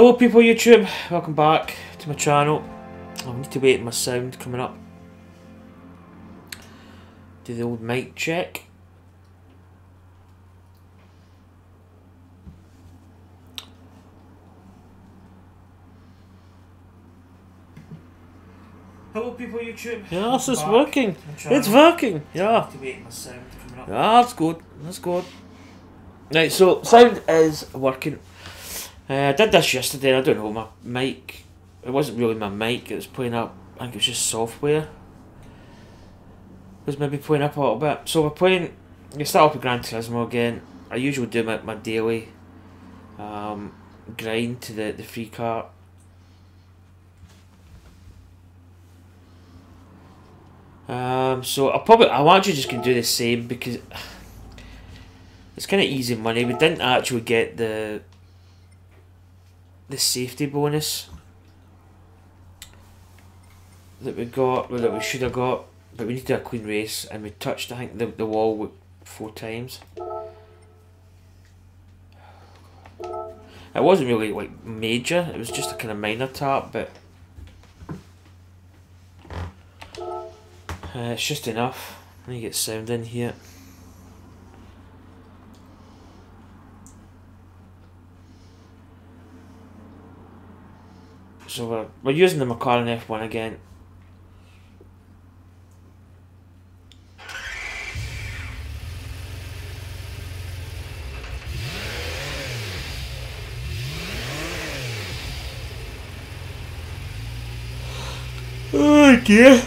Hello people YouTube, welcome back to my channel. I need to wait my sound coming up. Do the old mic check. Hello people YouTube. Yes, it's working. to my channel. It's working. Yeah. To wait my sound coming up. Yeah, that's good. That's good. Right, so sound is working. Uh, I did this yesterday. I don't know my mic. It wasn't really my mic. It was playing up. I think it was just software. It was maybe playing up a little bit. So we're playing. You start off with Gran Turismo again. I usually do my, my daily um, grind to the the free cart. Um, so I probably I'm actually just gonna do the same because it's kind of easy money. We didn't actually get the the safety bonus that we got, well, that we should have got, but we need to do a clean race, and we touched I think the the wall four times. It wasn't really like major. It was just a kind of minor tap, but uh, it's just enough. Let me get sound in here. So we're, we're using the McLaren F1 again. Oh dear.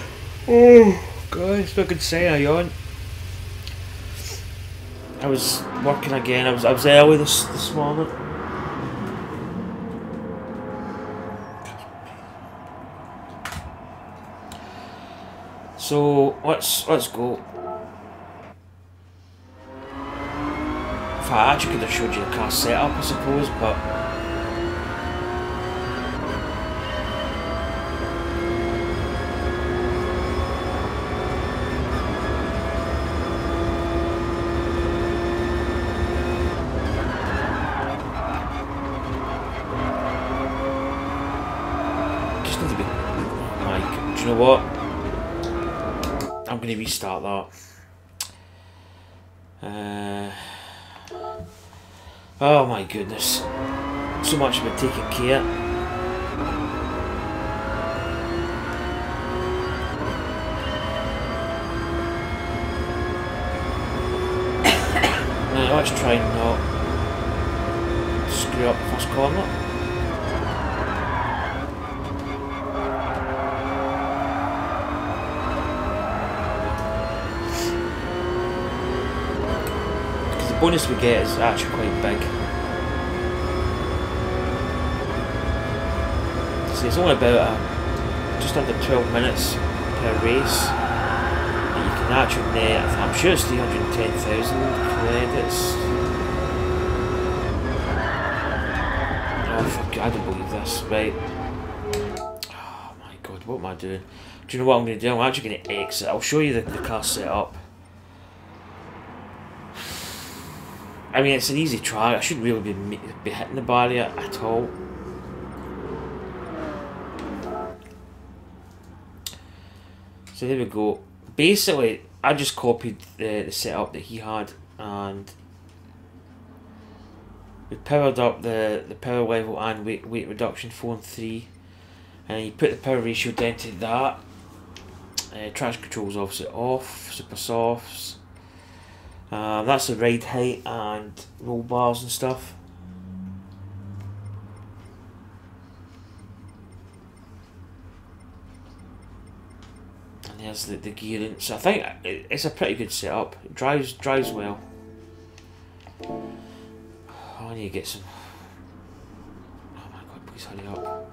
Oh not good to say I yawn. I was working again, I was I was early this this morning. So let's let's go. If I actually could have showed you the car setup, I suppose, but I'm restart that. Uh, oh my goodness. So much about taking care. Let's try and not screw up the first corner. Bonus we get is actually quite big. See, it's only about uh, just under 12 minutes per race. And you can actually net, I'm sure it's 310,000 credits. Oh, fuck, I don't believe this. Right. Oh my god, what am I doing? Do you know what I'm going to do? I'm actually going to exit. I'll show you the, the car setup. I mean, it's an easy try. I shouldn't really be be hitting the barrier at all. So there we go. Basically, I just copied the, the setup that he had, and we powered up the, the power level and weight weight reduction four and three, and you put the power ratio down to that. Uh, traction controls obviously off, super softs. Um, that's the ride height and roll bars and stuff. And there's the, the gearing. So I think it's a pretty good setup. It drives drives well. Oh, I need to get some. Oh my god! Please hurry up.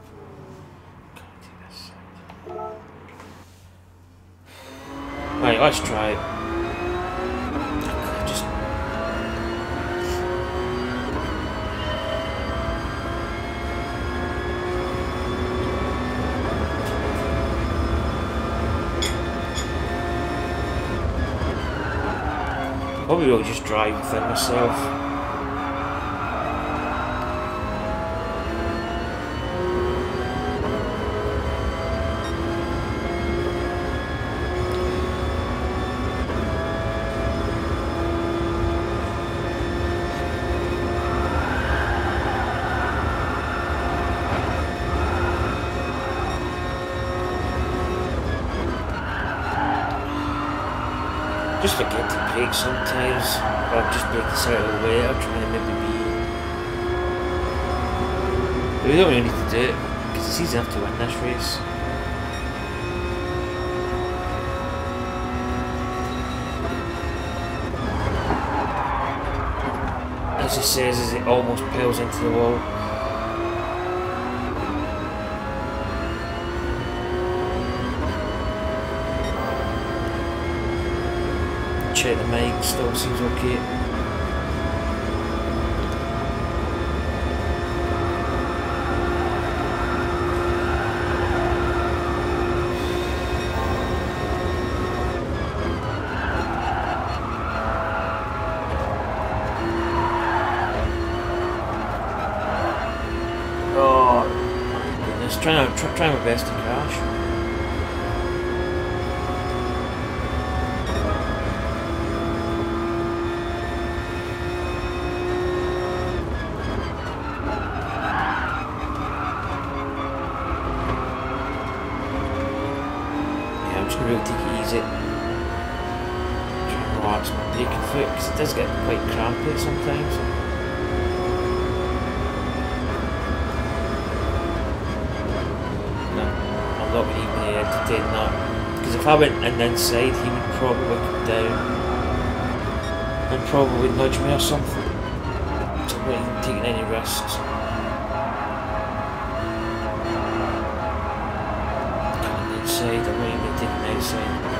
Right, let's try it. Probably will just drive within myself. Brake sometimes, or just brake this out of the way, or trying to maybe be. We don't really need to do it, because it's easy enough to win this race. As he says, as it almost piles into the wall. Check the mic, still I went in inside, he would probably come down and probably nudge me or something. So I'm not taking any risks. Coming inside, I'm not even taking outside.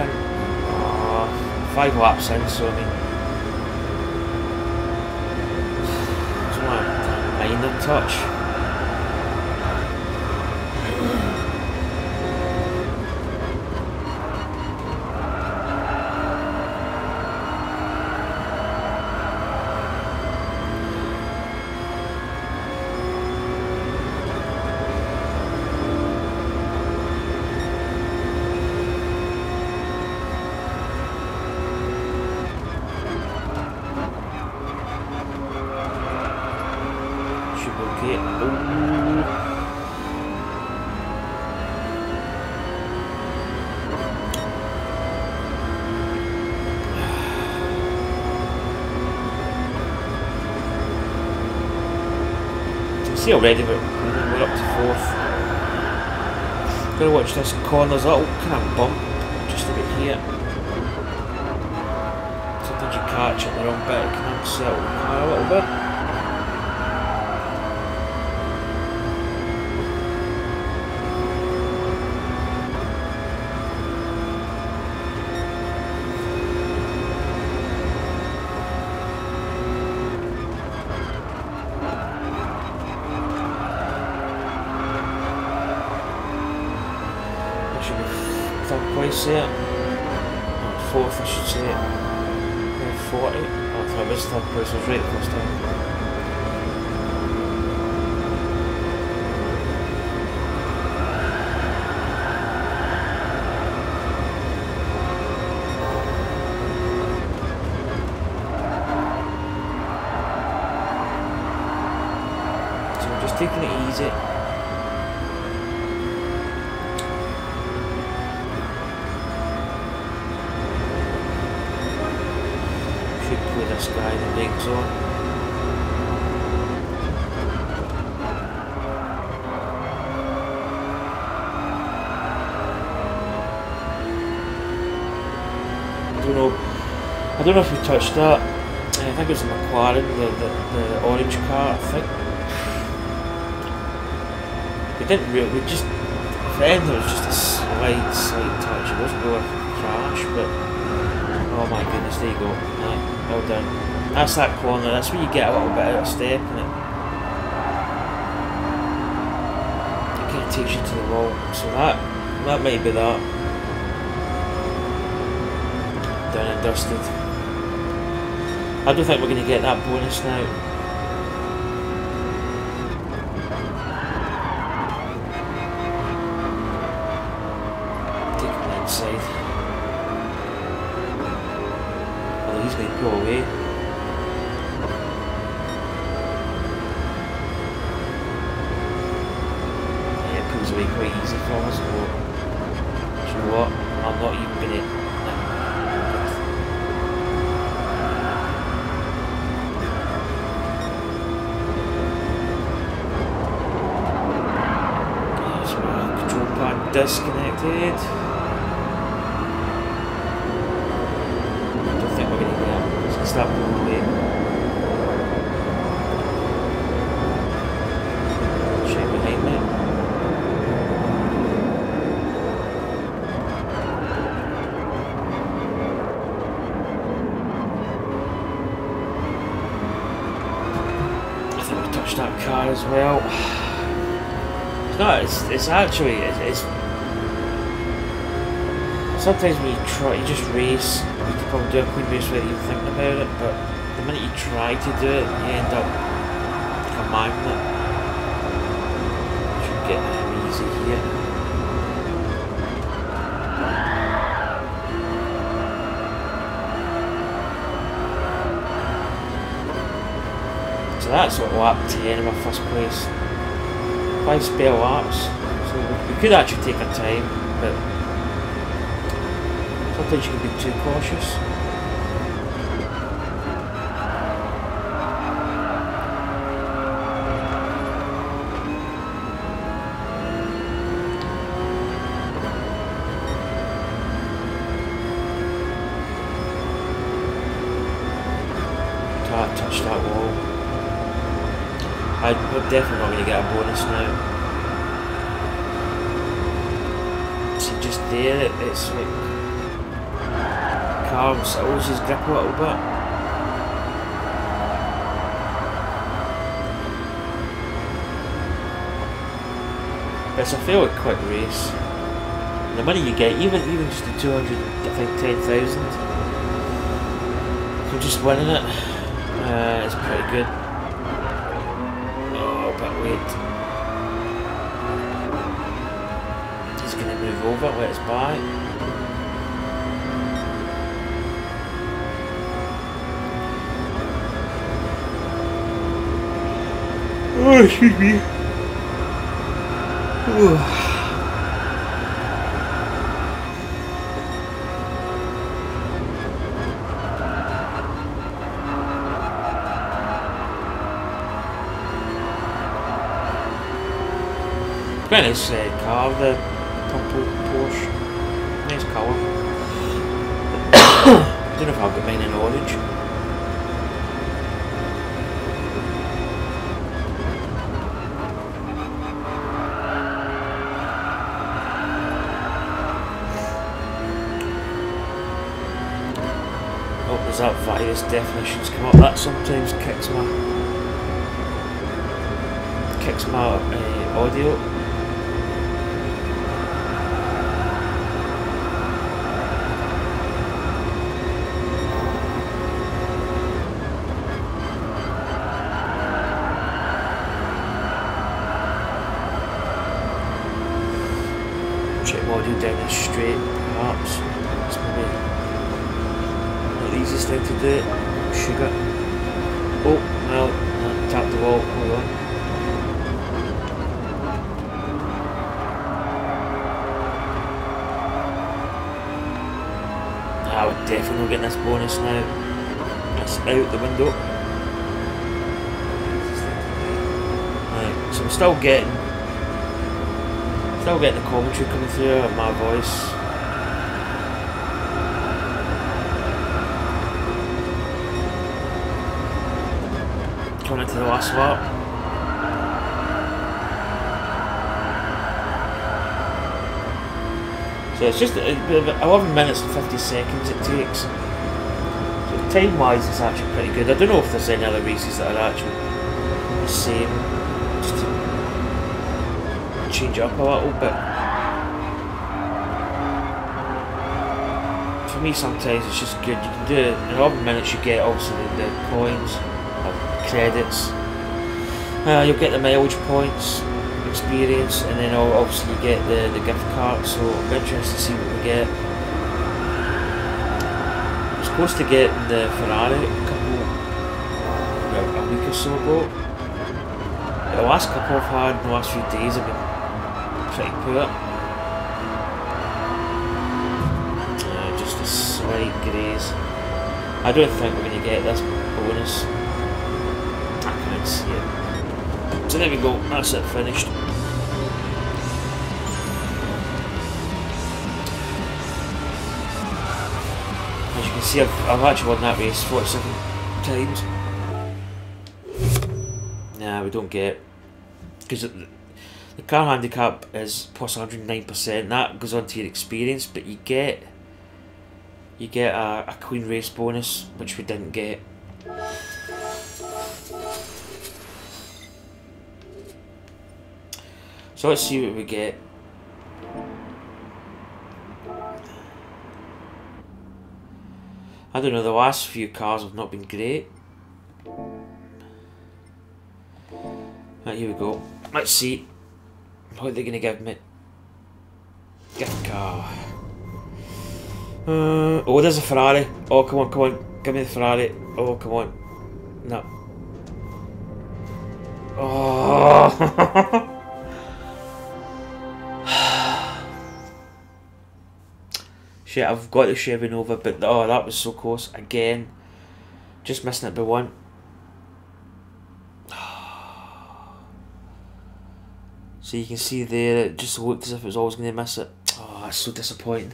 Nudge him? Uh, five laps in, so I mean. It's not a minor touch. Already we're, we're up to fourth. Gotta watch this corner, a little kind of bump just a bit here. Sometimes you catch it the wrong bit, it can unsettle a little bit. Time. So we're just taking it easy. Don't know if we touched that. Uh, I think it was a McLaren, the, the, the orange car. I think we didn't really. We just. Anything, there was just a slight, slight touch. It wasn't really a crash, but oh my goodness, there you go. Right, well done. That's that corner. That's where you get a little bit out of step, and it. Takes you to the wall. So that that might be that. Done and dusted. I don't think we're going to get that bonus now. It's actually it's, it's sometimes when you try you just race, you can probably do a clean race without even thinking about it, but the minute you try to do it, you end up like a. Should get easy here. So that's what lap 10 in my first place five spare laps, could actually take our time, but sometimes you can be too cautious. It's like settles his grip a little bit. It's a fairly quick race. The money you get, even even just the 200, I think 10,000, for just winning it, uh, it's pretty good. Oh, but wait. He's going to move over, let us Oh, excuse me. Ooh. Quite nice uh, car, the purple Porsche. Nice colour. Don't know if I'll get mine in orange. Virus definitions come up. That sometimes kicks my kicks my uh, audio. Still getting still getting the commentary coming through of my voice. Coming to the last lap. So it's just uh, 11 minutes and 50 seconds it takes. So time wise, it's actually pretty good. I don't know if there's any other races that are actually the same. Change up a little bit. For me, sometimes it's just good. You can do it in 11 minutes, you get obviously the, the coins, or credits. Uh, you'll get the mileage points, experience, and then obviously you get the, the gift card, so I'm interested to see what we get. I'm supposed to get the Ferrari a couple, a week or so ago. The last couple I've had the last few days have been poor. Uh, just a slight graze. I don't think we're going to get this bonus. I can't see it. So there we go, that's it finished. As you can see, I've, I've actually won that race 47 times. Nah, we don't get... Because the car handicap is plus 109%, that goes on to your experience, but you get... You get a, a Clean Race bonus, which we didn't get. So let's see what we get. I don't know, the last few cars have not been great. Right, here we go. Let's see what are they're going to give me. Car. Uh, oh, there's a Ferrari. Oh, come on, come on. Give me the Ferrari. Oh, come on. No. Oh. Shit, I've got the Chevy Nova, but oh, that was so close. Again, just missing it by one. So you can see there, it just looked as if it was always going to miss it. Oh, that's so disappointing.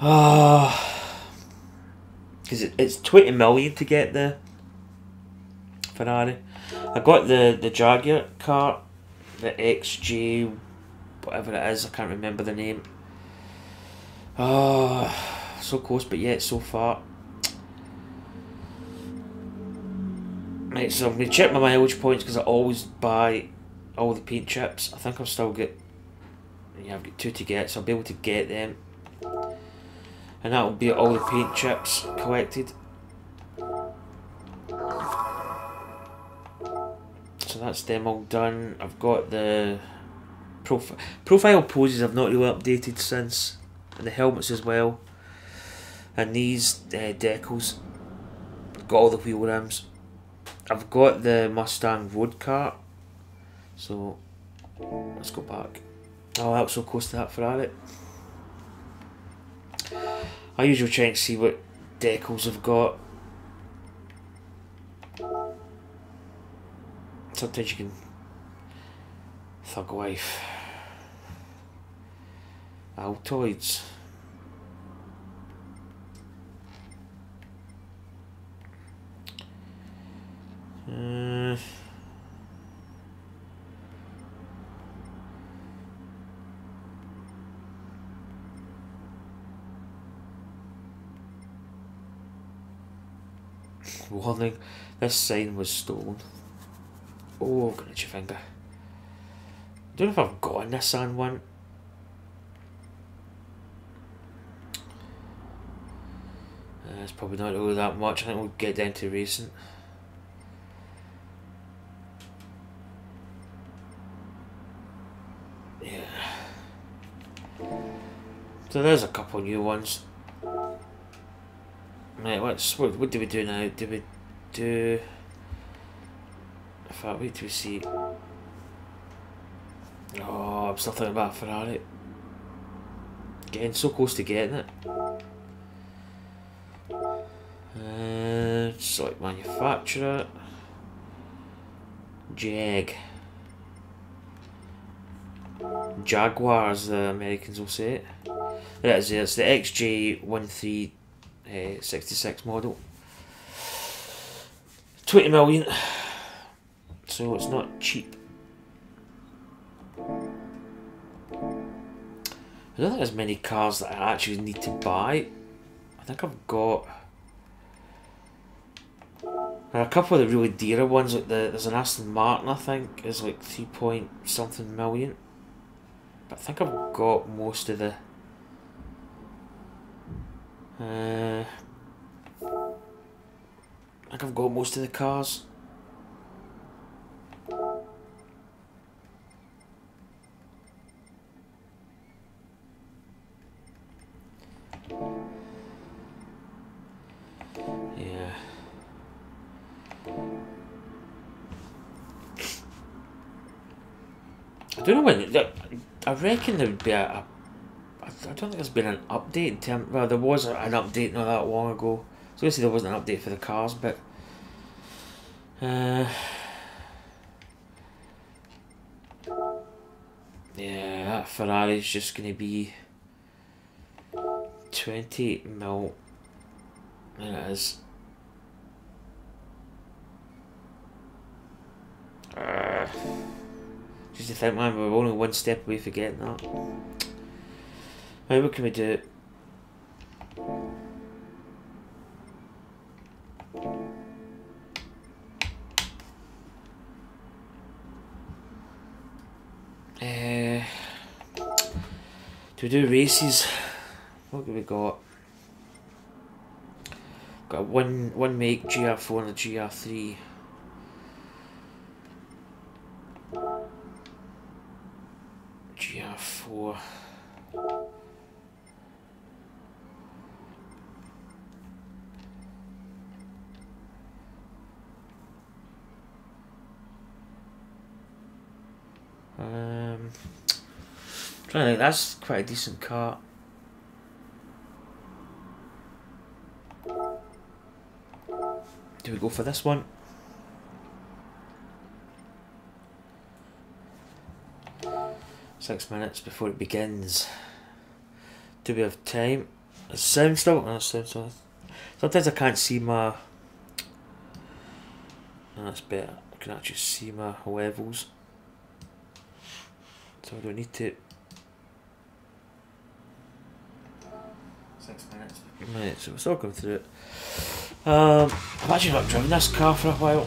Ah, because it, it's twenty million to get the Ferrari. I got the the Jaguar car, the XJ, whatever it is. I can't remember the name. Oh, so close, but yet so far. Right, so I'm going to check my mileage points because I always buy all the paint chips. I think I've still got, yeah, I've got two to get, so I'll be able to get them. And that will be all the paint chips collected. So that's them all done. I've got the profi profile poses I've not really updated since and the helmets as well. And these uh, decals, got all the wheel rims. I've got the Mustang road cart, so let's go back. Oh, that was so close to that Ferrari. I usually try and see what decals I've got. Sometimes you can thug life. Altoids. Uh, warning, this sign was stolen. Oh, got your finger. I don't know if I've got a Nissan one. Uh, it's probably not really that much. I think we'll get down to recent. Yeah. So there's a couple new ones. Right, what's what, what do we do now? Do we do wait till we see Oh, I'm still thinking about Ferrari. Getting so close to getting it. Uh, select manufacturer. Jag. Jaguar, as the Americans will say it. It is, it's the Eh, XJ1366 model. 20 million. So it's not cheap. I don't think there's many cars that I actually need to buy. I think I've got a couple of the really dearer ones, like the there's an Aston Martin I think is like three point something million. But I think I've got most of the uh, I think I've got most of the cars. Yeah. I don't know when. I reckon there would be a. a I don't think there's been an update in term. Well, there was an update not that long ago. So obviously there wasn't an update for the cars, but. Uh, yeah, that Ferrari's just to be twenty mil. And it is. Uh, just to think, man, we're only one step away from getting that. Right, what can we do? Uh, do we do races? What have we got? Got one one make GR4 and a GR3. GR4. Um, that's quite a decent car. Do we go for this one? Six minutes before it begins. Do we have time? Is sound still? No, sound still. Sometimes I can't see my. That's better. I can actually see my levels. So I don't need to. Six Right, so we're still going through it. Um, I've actually not driven this car for a while.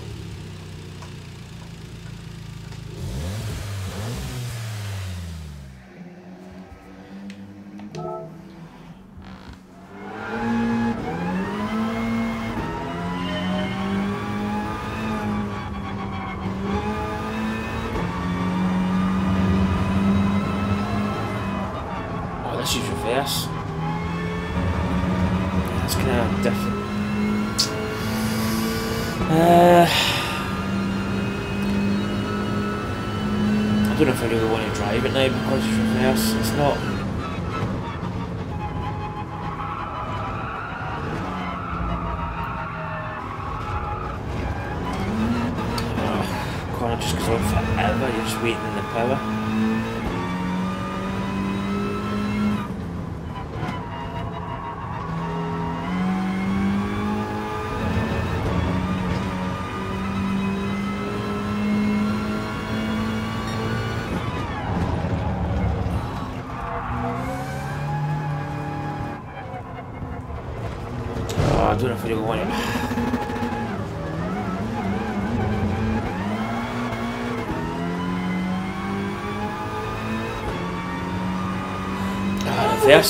The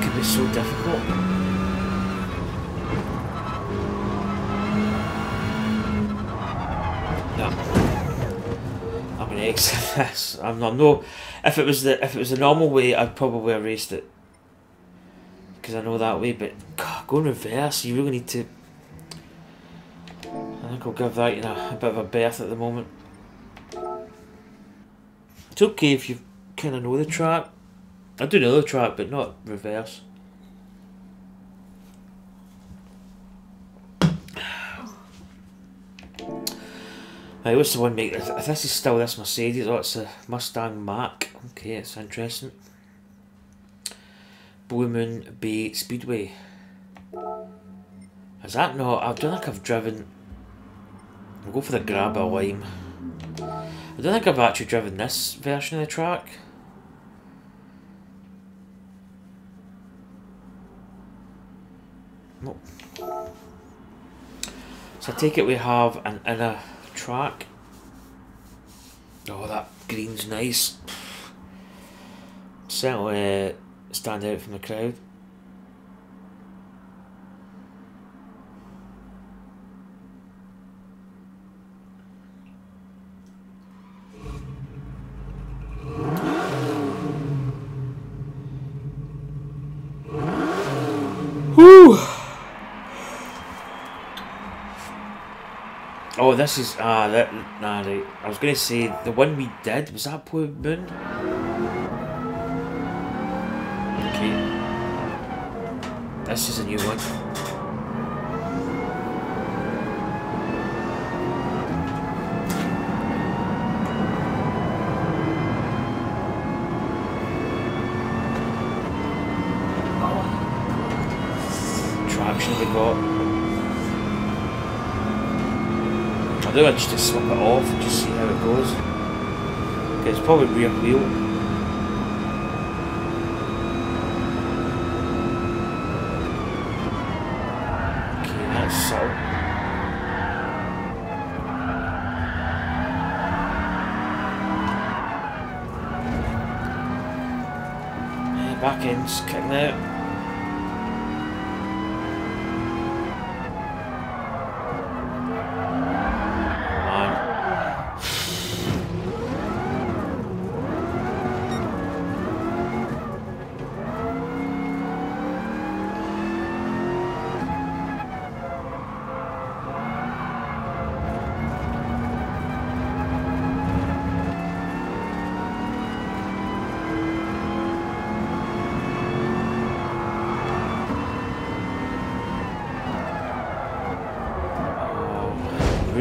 could be so difficult. No. I'm gonna exit this. I'm not no. If it was the if it was the normal way, I'd probably have raced it because I know that way. But God, going reverse, you really need to. I think I'll give that you know a bit of a berth at the moment. It's okay if you kind of know the track. I do another track, but not reverse. Right, what's the one make? This is still this Mercedes. Oh, it's a Mustang Mach. Okay, it's interesting. Blue Moon Bay Speedway. Is that not? I don't think I've driven. I'll go for the grab a lime. I don't think I've actually driven this version of the track. Nope. So I take it we have an inner track. Oh, that green's nice. Certainly uh, stand out from the crowd. Whew. Oh, this is ah that nah right. I was gonna say the one we did was that Blue Moon. Okay, this is a new one. Traction we got. I do just to slip it off and just see how it goes. Okay, it's probably rear wheel. Okay, that's. Uh, Back end's kicking out.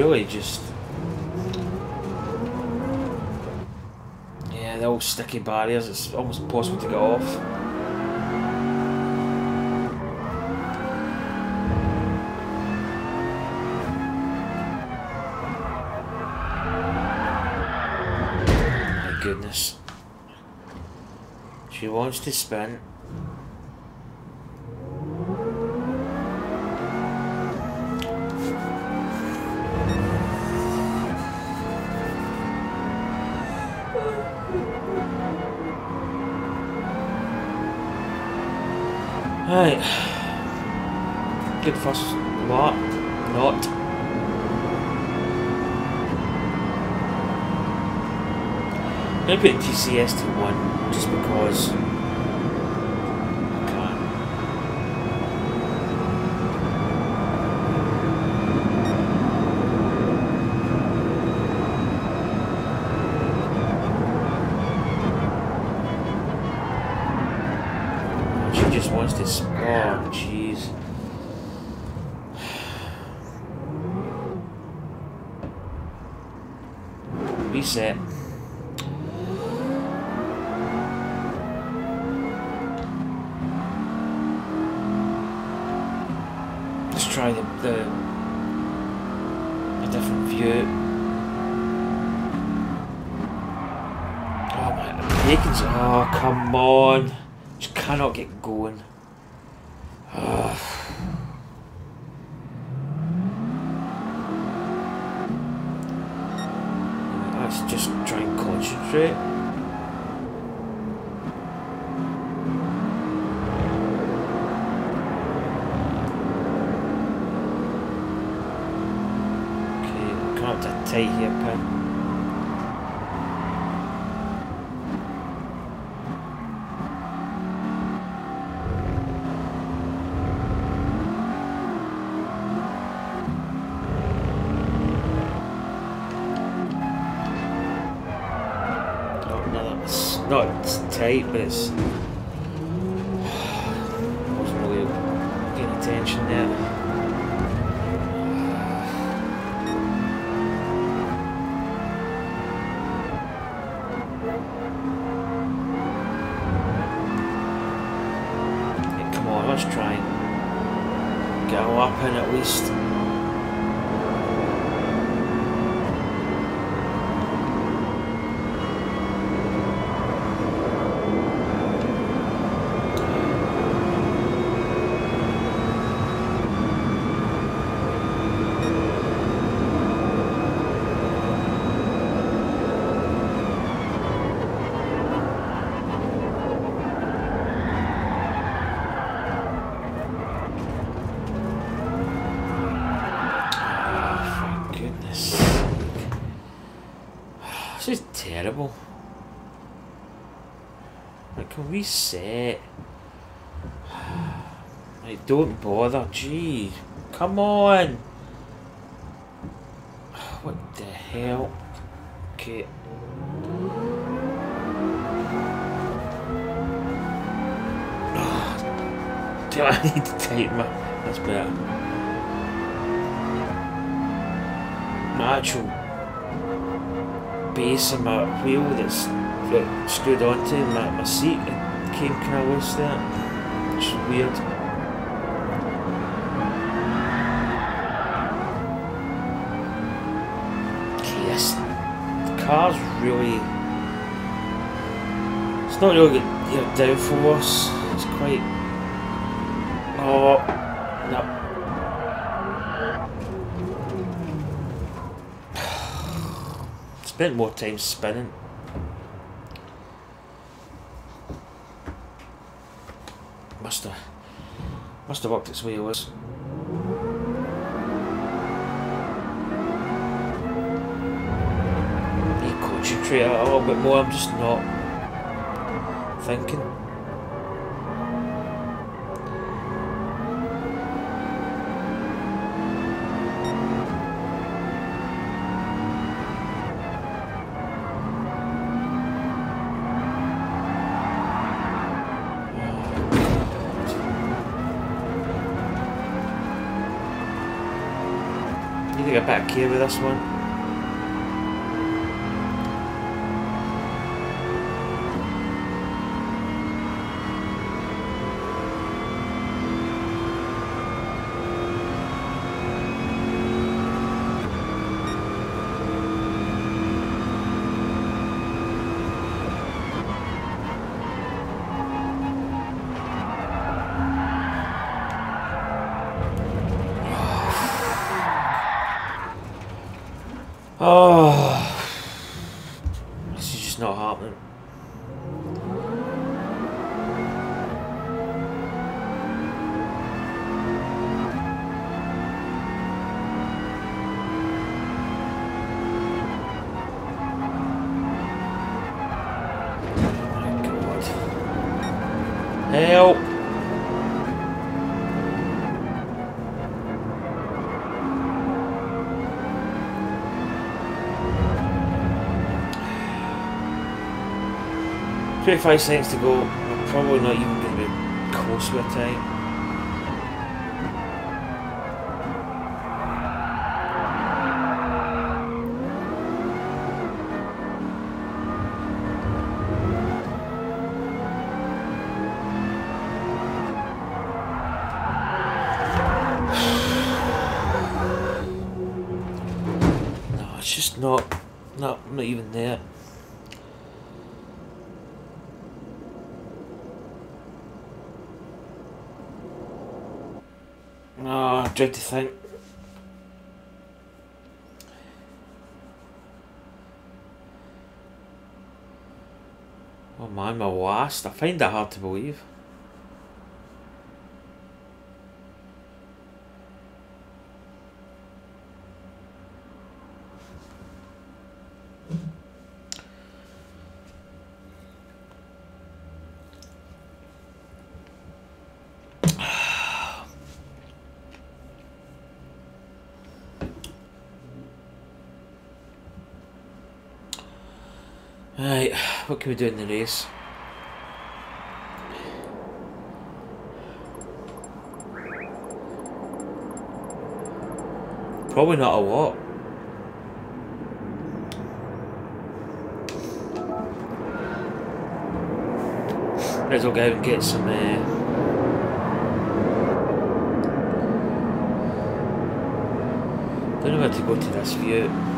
Really just yeah, the old sticky barriers. It's almost impossible to get off. My goodness. She wants to spin. Good first lot. Not. I'm gonna put TCS to one just because I can. She just wants to. s- Oh, jeez. Let's try the the a different view. Oh my, bacon's. Oh come on! Just cannot get going. marché. but it's wasn't really getting attention now. Come on, let's try and go up and at least Like, can we set? Like, don't bother. Gee, come on. What the hell? Okay. Do I need to tighten my? That's better. My actual base of my wheel that's like, screwed onto my, my seat it came kind of loose there. Which is weird. Okay, this the car's really. It's not really good, you know, downforce. It's quite. Oh, no. Spent more time spinning. Must have, must have worked its was. Need concentrate a little bit more. I'm just not thinking. Here with this one. Oh, 25 seconds to go. I'm probably not even going to be close with time. Dread to think. Oh man, my last. I find that hard to believe. What can we do in the race? Probably not a lot. Might as well go and get some uh, Don't know where to go to this view.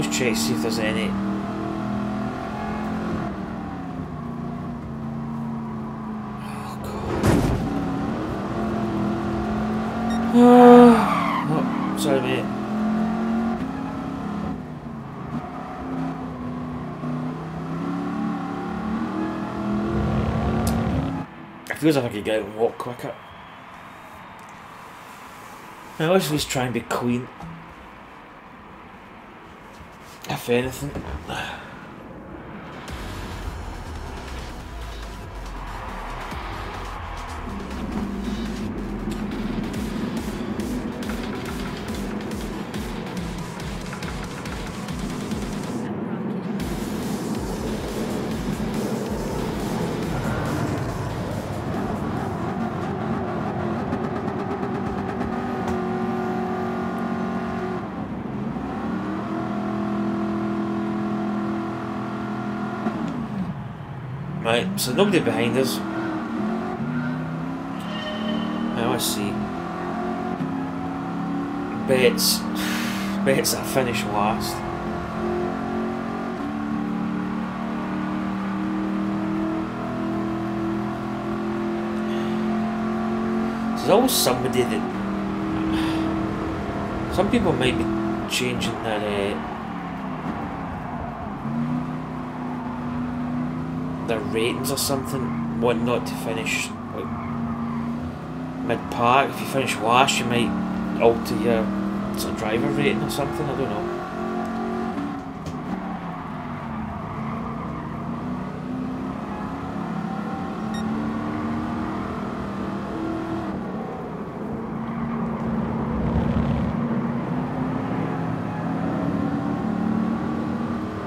Always check see if there's any oh, sorry, mate. It feels like I could get out and walk quicker. I always just try and be clean. If Right, so nobody behind us. Now I see. Bets. Bets I finish last. There's always somebody that. Some people might be changing their. Uh, their ratings or something, want not to finish like mid park. If you finish last, you might alter your sort of driver rating or something. I don't know.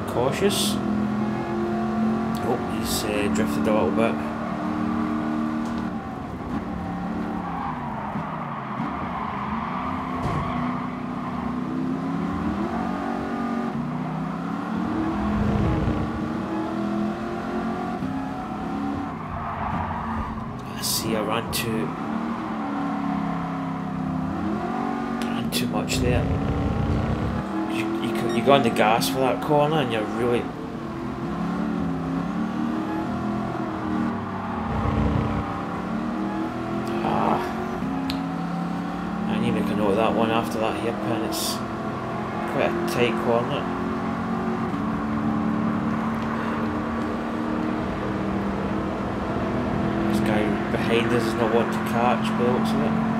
Cautious. Oh, he's uh, drifted a little bit. I see I ran too ran too much there. You, you, co- you go the gas for that corner and you're really Ah. I make a note of that one after that hairpin. It's quite a tight corner. This guy behind us is not wanting to catch the looks.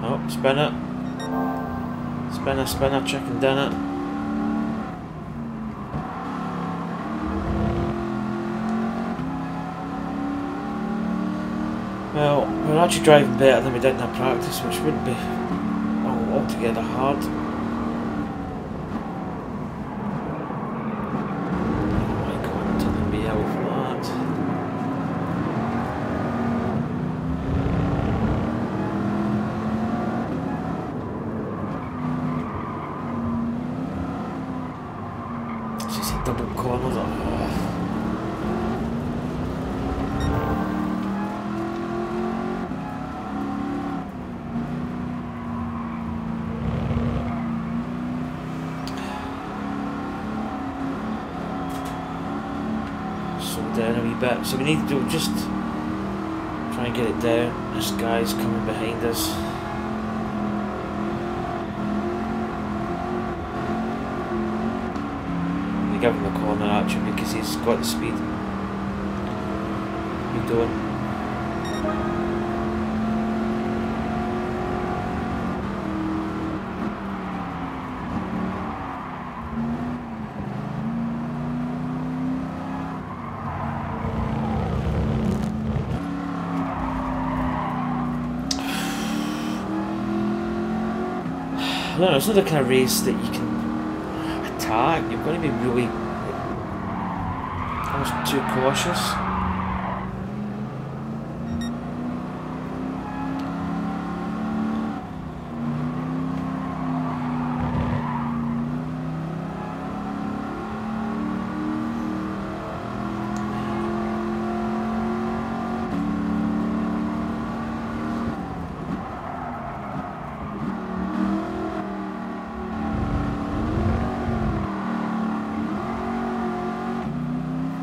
Oh, spinner. Spinner, spinner, chicken dinner. Well, we're actually driving better than we did in our practice, which wouldn't be oh, altogether hard. Oh my god, turning me out for that. It's just a double corner. Oh. Slow bit. So we need to do just try and get it down. This guy's coming behind us. We give him the corner actually because he's got the speed. We don't. I don't know, it's not the kind of race that you can attack. You've got to be really almost too cautious.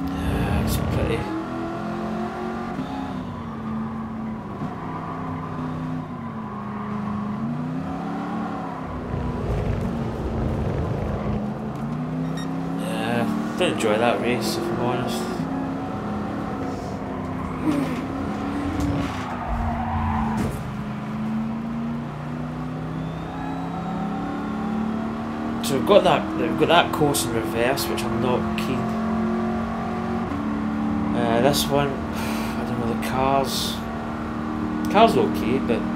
Yeah, it's pretty. Didn't enjoy that race if I'm honest. So we've got that we've got that course in reverse, which I'm not keen. Uh, this one, I don't know the cars. Cars are okay, but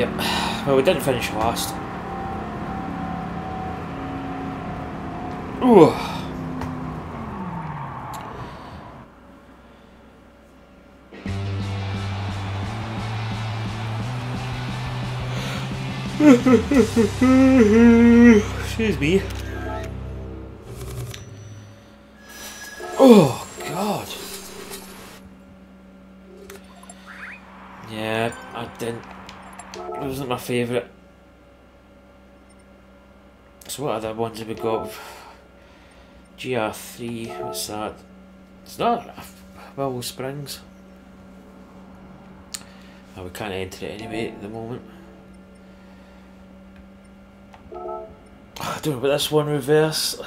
yep. Well, we didn't finish last. Ooh. Excuse me. Favourite. So what other ones have we got? GR3. What's that? It's not Willow Springs. Oh, we can't enter it anyway at the moment. I don't know about this one reverse.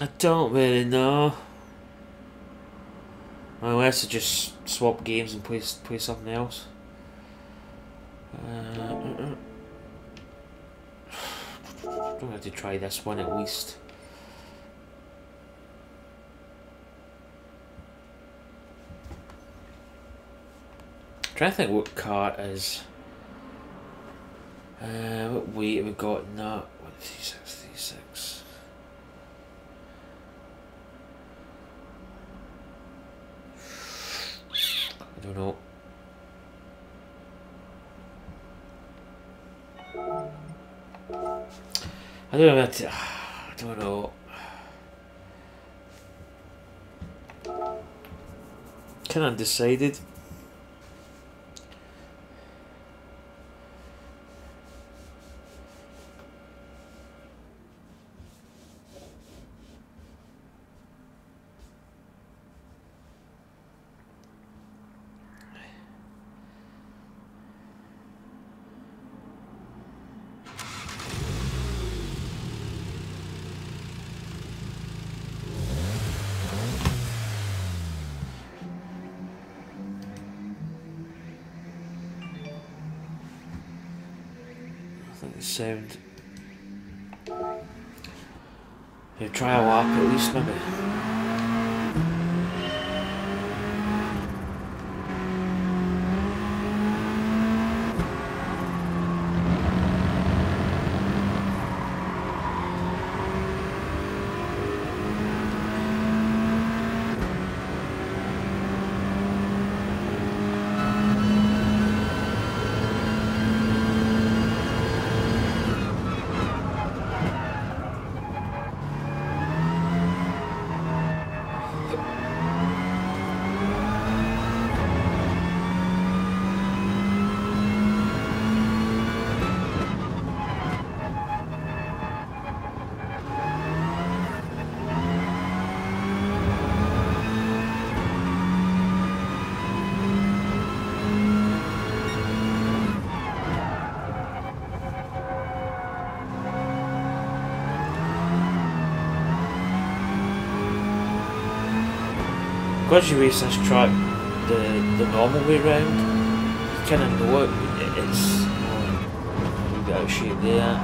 I don't really know. Unless I just swap games and play play something else. Uh, don't have to try this one at least. trying to think what car is. Uh, what weight have we got in that? 13636. I don't know. I don't know. To, I don't know. Kind of undecided. Sound. Yeah, try a lap at least, maybe. because you race this track the, the normal way round, you kind of know it, it's oh, you know, a little shape there.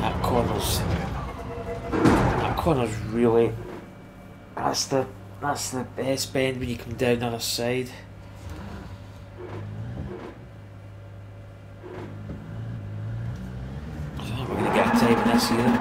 That corner's, that corner's really, that's the, that's the best bend when you come down the other side. So we're going to get a time in this either.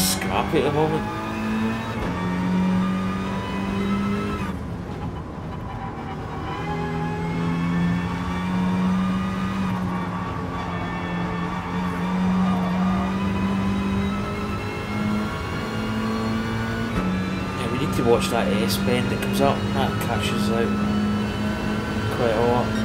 Just scrap it at the moment. Yeah, we need to watch that S bend that comes up. That catches out quite a lot.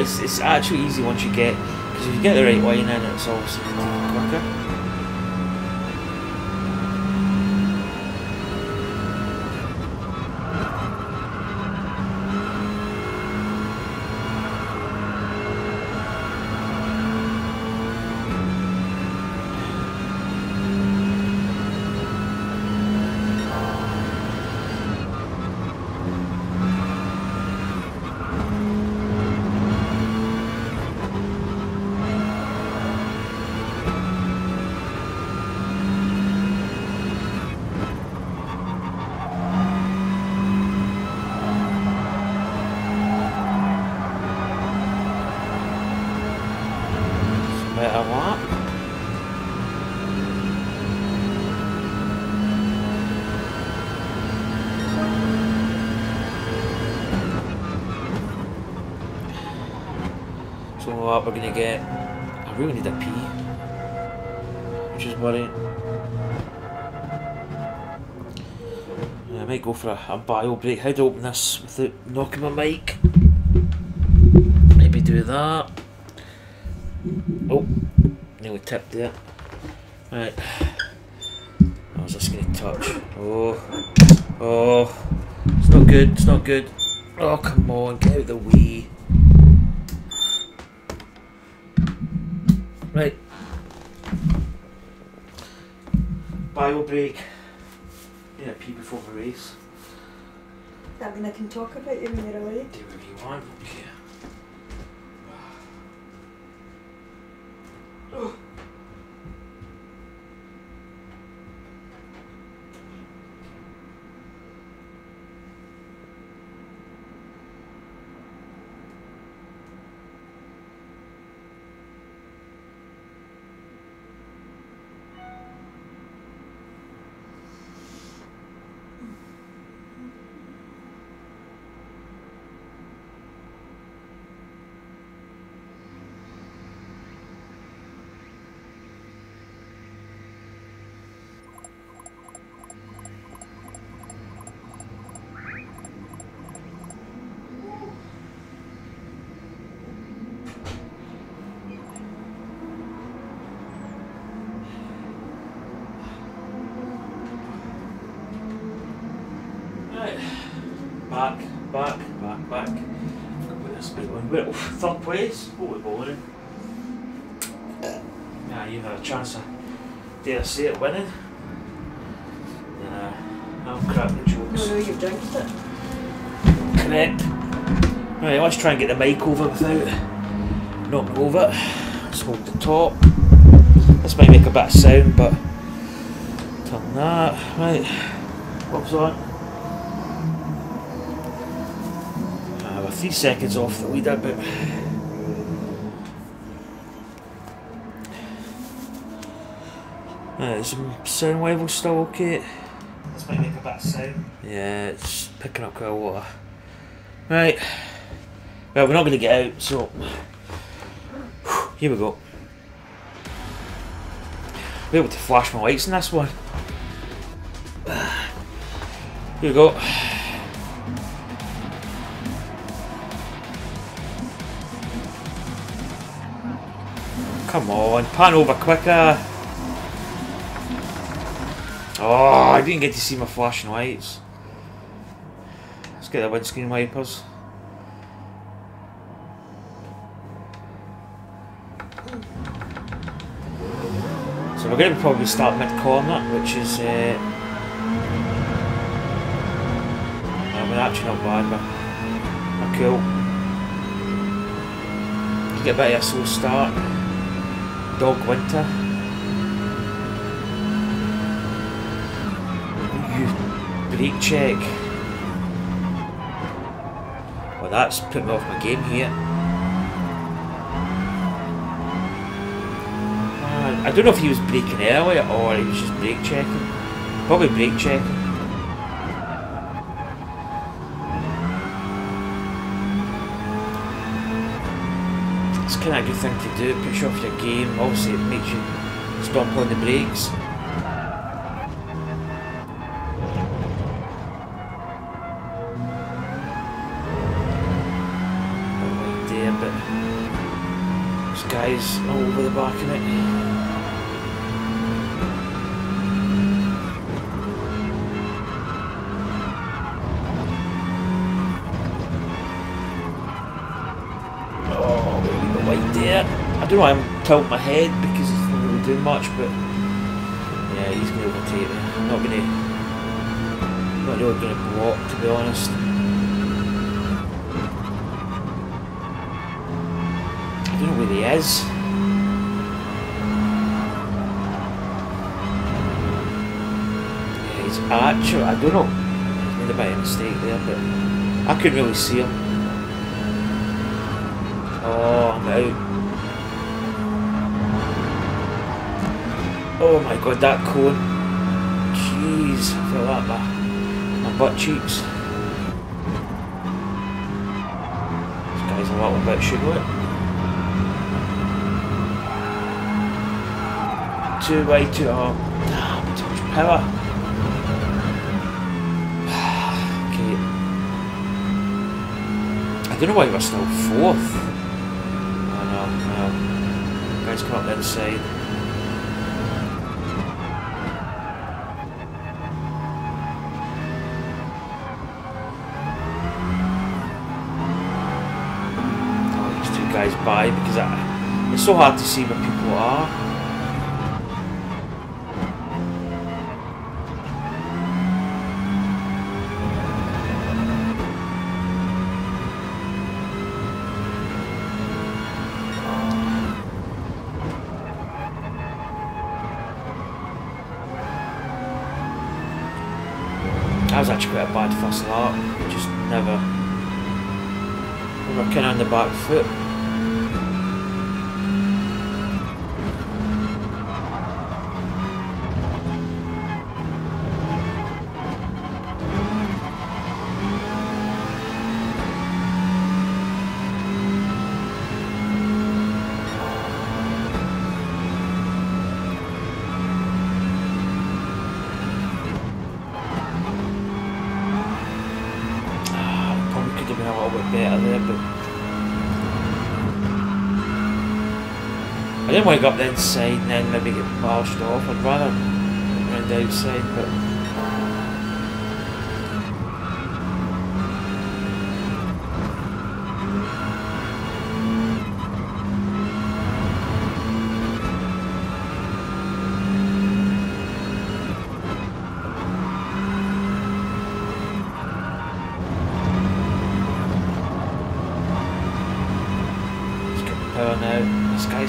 It's, it's actually easy once you get because if you get the right line in, it's obviously what we're gonna get? I really need a pee, which is worrying. I might go for a, a bio break. How to open this without knocking my mic? Maybe do that. Oh, nearly tipped it. Right. I was just gonna touch. Oh, oh, it's not good. It's not good. Oh, come on, get out the way. Right. Bio break. Yeah, pee before the race. That mean I can talk about you when you're away? Do whatever you want. Okay. Place. What we bowling? Yeah, you had a chance of, dare say it, winning. Nah, I'm crap the jokes. no, you've jinxed it. Correct. Right, let's try and get the mic over without knocking over. Let's hold the top. This might make a bit of sound, but turn that. Right, what's on? Uh, three seconds off the leader, but Right, Uh, is the sound wave will still okay? This might make a bit sound. Yeah, it's picking up quite a lot. Right. Well, we're not going to get out, so here we go. Be able to flash my lights in this one. Here we go. Come on, pan over quicker. Oh, I didn't get to see my flashing lights. Let's get the windscreen wipers. So we're going to probably start mid corner, which is. Uh, I mean, actually not bad, but cool. Get a bit of a slow start. Dog winter. Brake check. Well, that's put me off my game here. I don't know if he was braking earlier or he was just brake checking. Probably brake checking. It's kind of a good thing to do, push off your game. Obviously, it makes you stomp on the brakes. All over the back of it. Oh. I don't know I'm tilting my head because it's not really doing much, but yeah, he's going to overtake me. I'm not going to, not really going to block, to be honest. He is. He's actually, I don't know. He's made a bit of a mistake there, but I couldn't really see him. Oh, I'm out. Oh my god, that cone. Jeez, I feel that my, my butt cheeks. This guy's a little bit sugar. Too way too oh too much power. okay. I don't know why we're still fourth. Oh no, no. Guys come up the. Oh, these two guys by because I, it's so hard to see where people are. Bad first lap. Just never, of on the back foot. Go up the inside and then maybe get polished off. I'd rather run the outside, but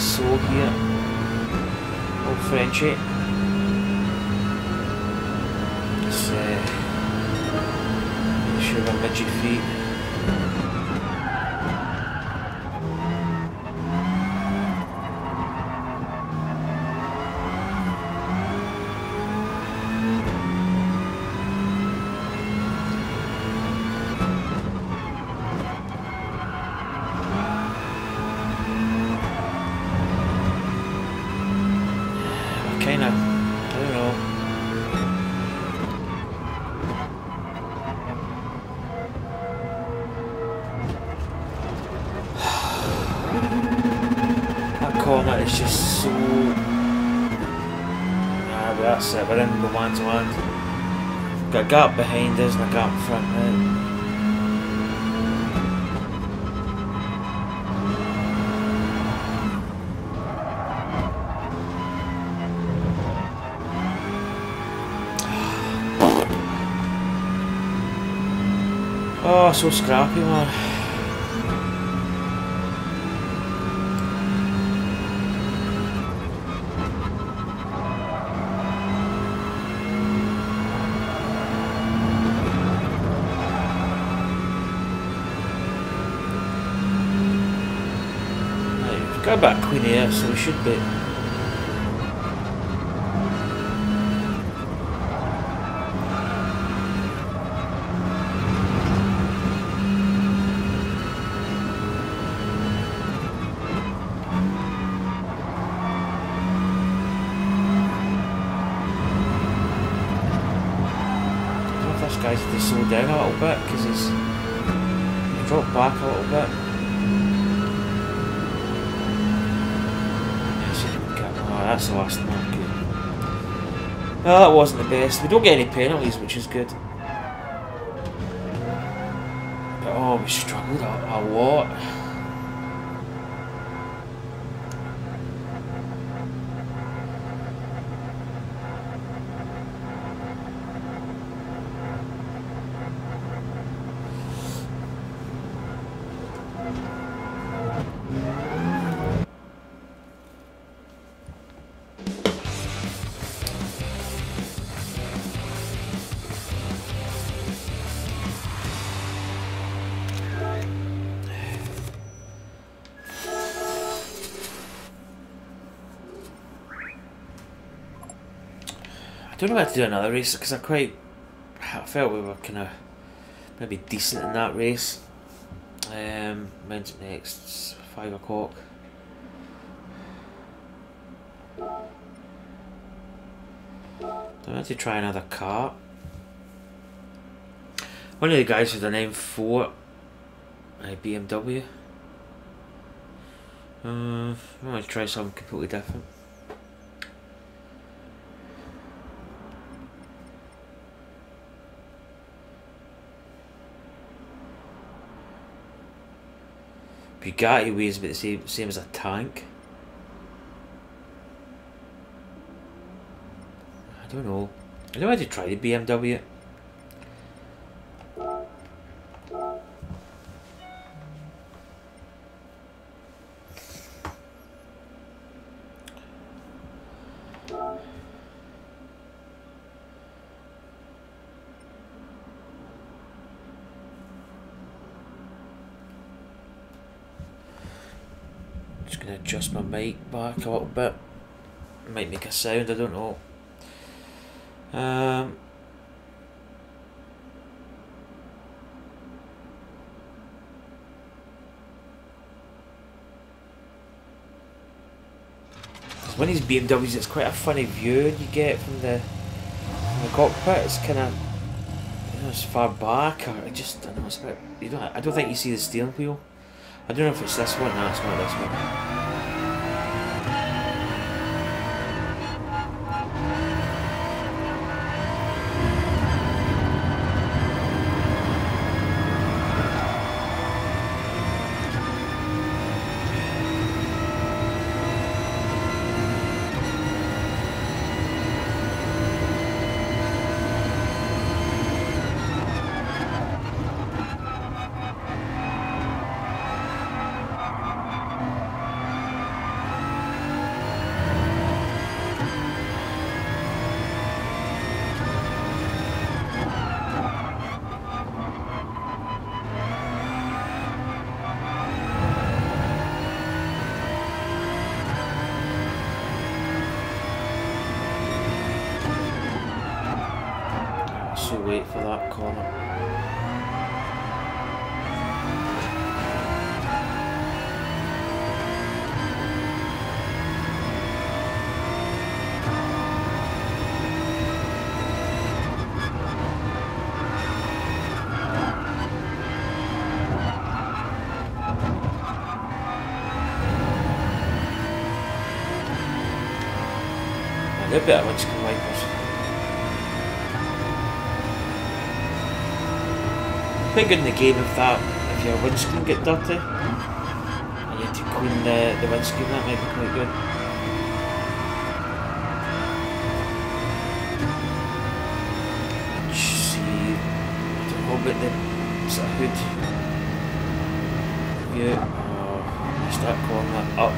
so here. Old Frenchie. Let's Got gap behind us a gap in front now. Oh, so scrappy, man. Right, we've got a air, so we should be. Guy's to slow down a little bit because he's he dropped back a little bit. That's the last one. Good. No, that wasn't the best. We don't get any penalties, which is good. But oh, we struggled a, a lot. Don't know how to do another race because I quite I felt we were kind of maybe decent in that race. Um, when's it next? Five o'clock. I want to try another car. One of the guys with an M4 a BMW. Uh, I want to try something completely different. Bugatti weighs about the same, same as a tank. I don't know. I don't want to try the BMW. Adjust back a little bit. Might make a sound, I don't know. Um, of these BMWs, it's quite a funny view you get from the, from the cockpit. It's kind of, you know, it's far back, or it just, I don't know, it's a bit, you don't, I don't think you see the steering wheel. I don't know if it's this one. No, it's not this one. Bit of windscreen wipers. Quite good in the game if that if your windscreen get dirty and you have to clean the, the windscreen that might be quite good. Let's see the hobbit the sort of hood view. Oh, uh, start calling that up.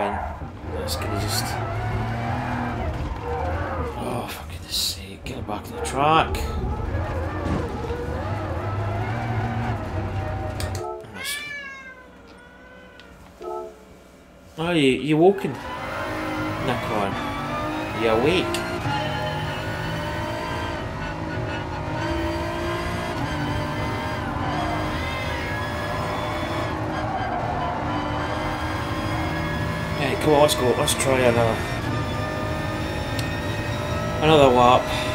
Spin. That's gonna just. Oh, for goodness sake, get it back on the track. Oh, you, you woken, Nikon. You awake? On, let's go. Let's try another uh, another lap.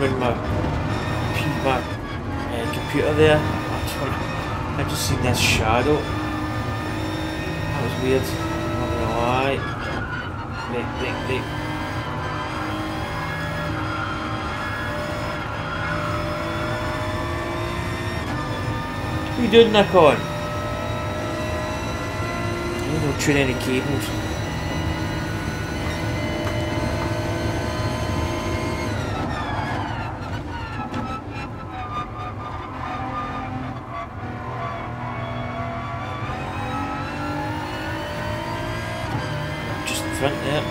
Round my, my uh, computer there. I just, I seen this shadow. That was weird. Not gonna lie. Big, big, big. What are you doing, Nikon? You don't tune any cables. Front.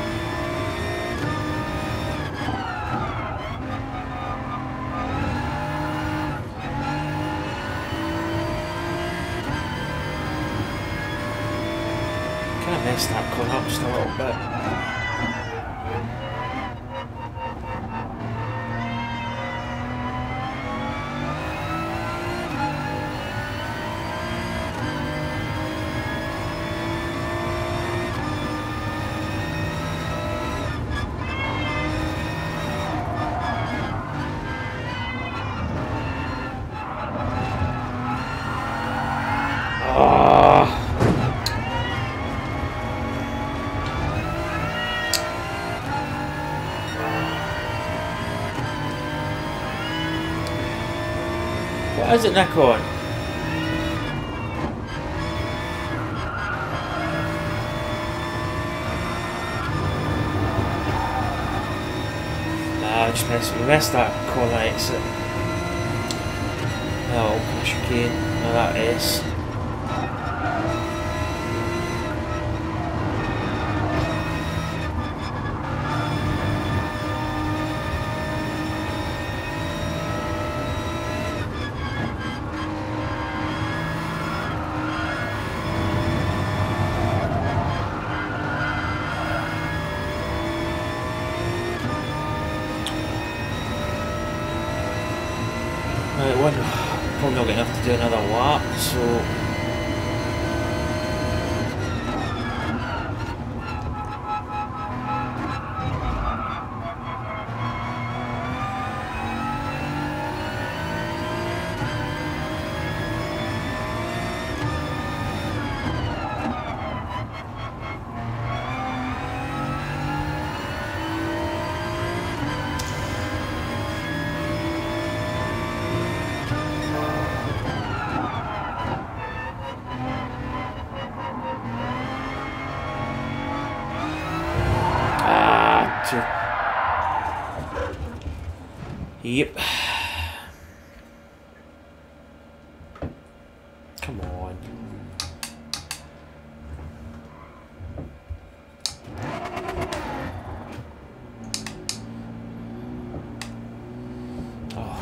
Is it, Nikon? Nah, I just missed, we missed that corner exit. Oh, chicane. No, that is.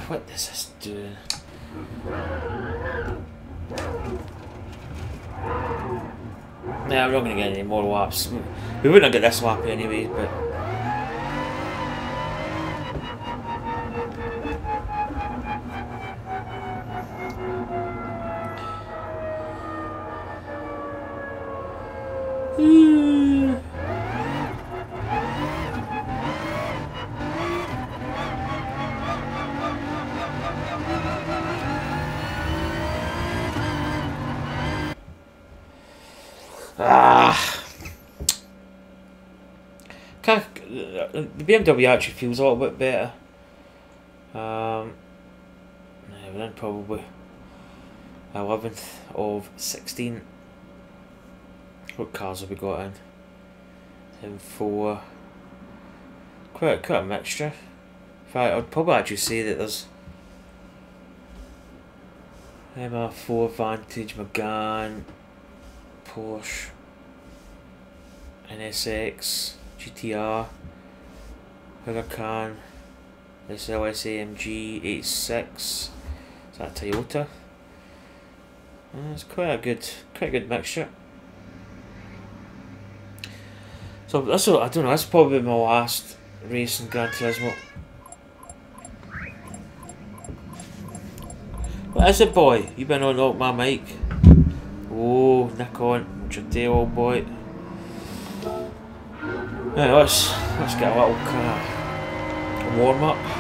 What is this doing? Nah, we're not going to get any more laps. We wouldn't get this lap anyway, but. BMW actually feels a little bit better. Um, yeah, we're probably 11th of 16. What cars have we got in? In four. Quite, quite a mixture. In fact, I'd probably actually say that there's MR4 Vantage, Megane, Porsche, NSX, GTR, Huracan, SLS AMG 86. Is that Toyota? Uh, it's quite a good, quite a good mixture. So that's I don't know. That's probably my last race in Gran Turismo. What is it, boy? You better knock my mic. Oh, Nikon. What's your day, old boy? Right, let's let's get a little of warm up.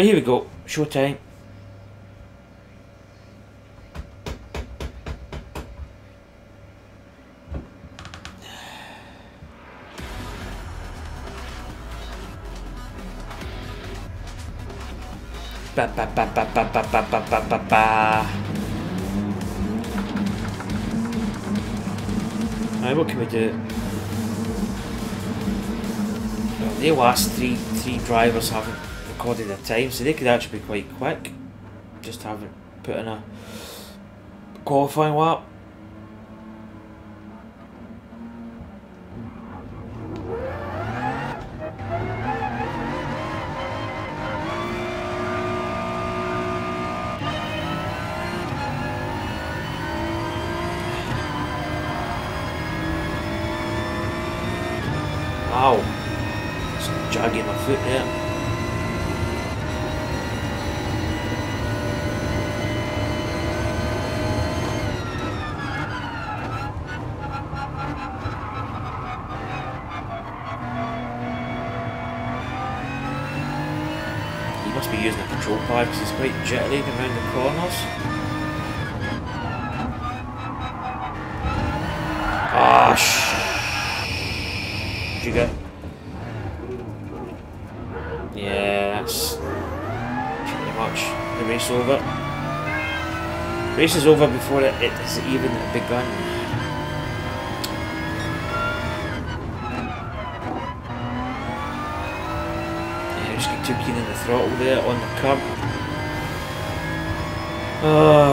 Right, here we go. Showtime. Ba ba ba ba ba ba ba ba ba ba ba. Alright, what can we do? Well, the last three three drivers haven't recorded their time, so they could actually be quite quick. Just haven't put in a qualifying lap. Is over before it, has even begun. Yeah, just get too keen in the throttle there on the curb. Oh. Ah.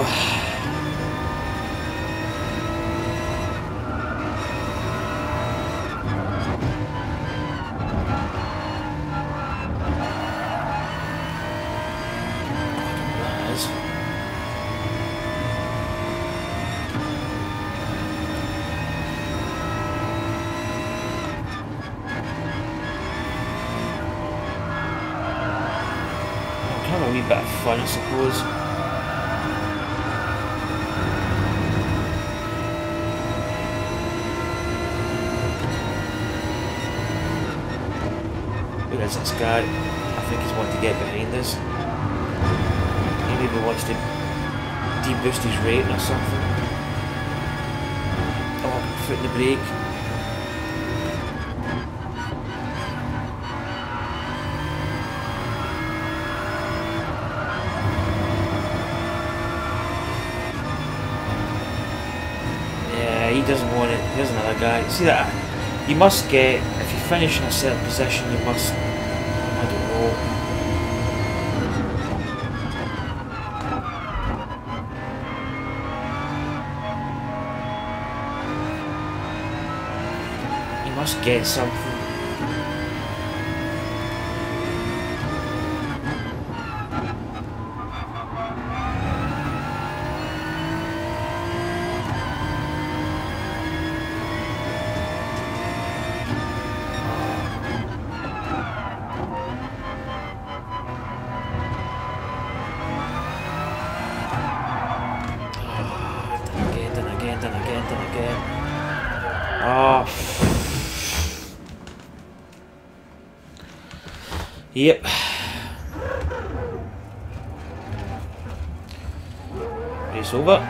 Foot in the brake. Yeah, he doesn't want it. Here's another guy. See that? You must get, if you finish in a certain position, you must, I don't know, You must get something. Over.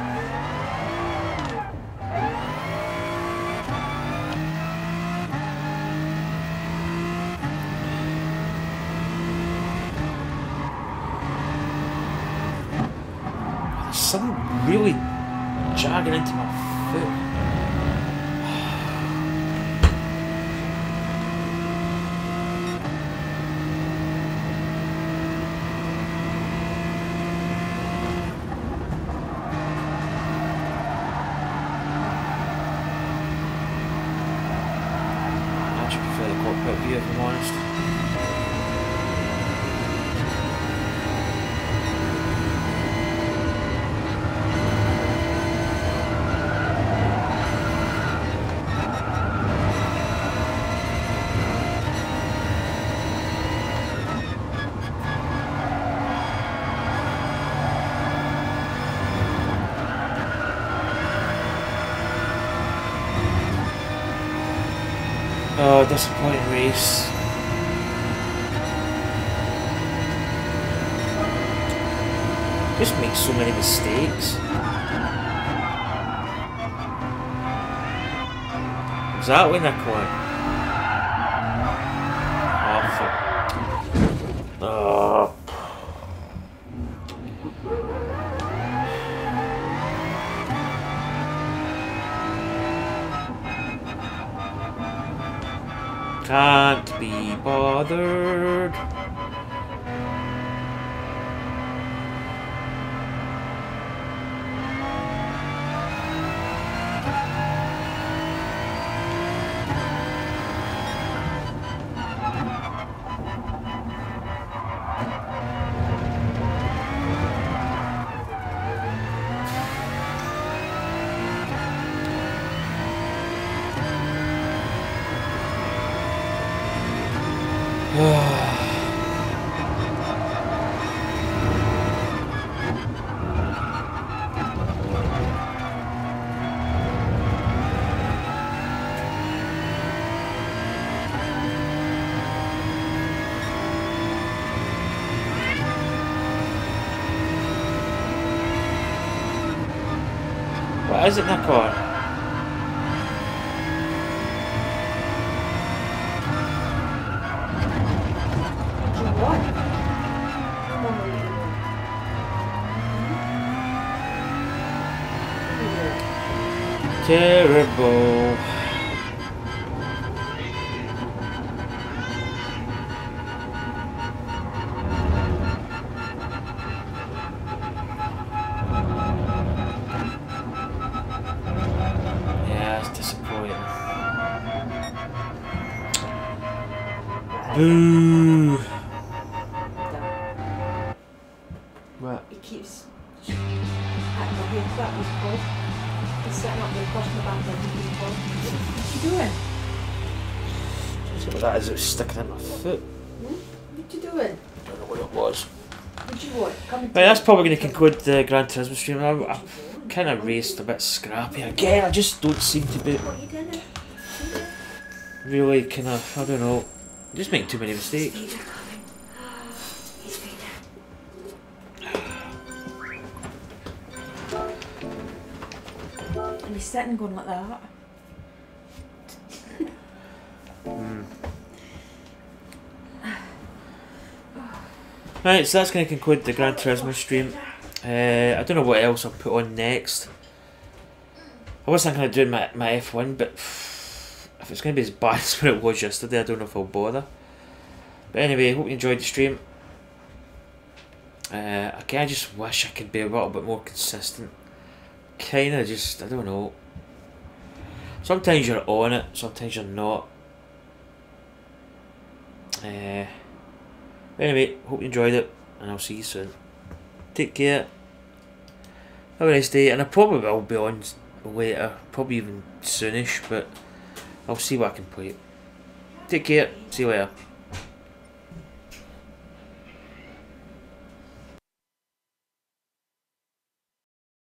Race. Just makes so many mistakes. Was that when I What is probably going to conclude the Gran Turismo stream. I, What I you kind of raced a bit scrappy again. I just don't seem to be really kind of. I don't know. Just making too many mistakes. And he's sitting going like that. Right, so that's going to conclude the Gran Turismo stream. Uh, I don't know what else I'll put on next. I was thinking of doing my, my F1, but if it's going to be as bad as what it was yesterday, I don't know if I'll bother. But anyway, hope you enjoyed the stream. Uh, again, I just wish I could be a little bit more consistent. Kind of just, I don't know. Sometimes you're on it, sometimes you're not. Uh, anyway, hope you enjoyed it, and I'll see you soon. Take care. Have a nice day, and I probably will be on later, probably even soonish, but I'll see what I can play. Take care. See you later.